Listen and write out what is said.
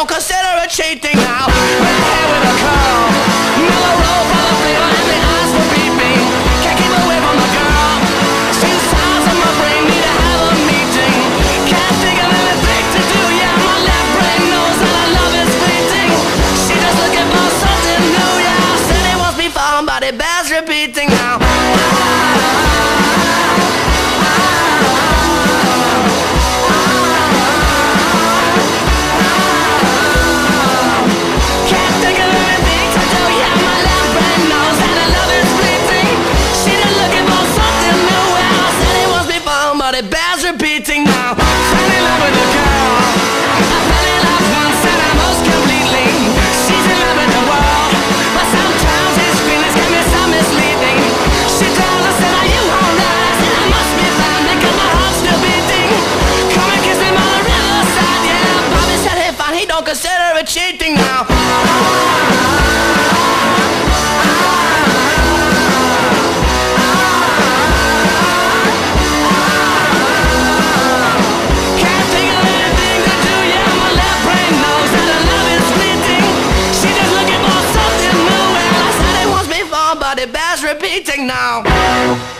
Don't consider it cheating now. We're here with a curl. The and the eyes beeping. Can't keep away from the girl. Of my brain, need to have a meeting. Can't think of anything to do. Yeah, my left brain knows that love is fleeting. Just looking for something new. Yeah, I said it but it bears repeating now. But it bears repeating now. Fell in love with a girl. I fell in love once and completely. She's in love with the world, but sometimes his feelings can be so misleading. She us that I must be because my heart's still beating. Come and kiss the riverside, yeah. Bobby said he don't consider it cheating now. somebody bass repeating now.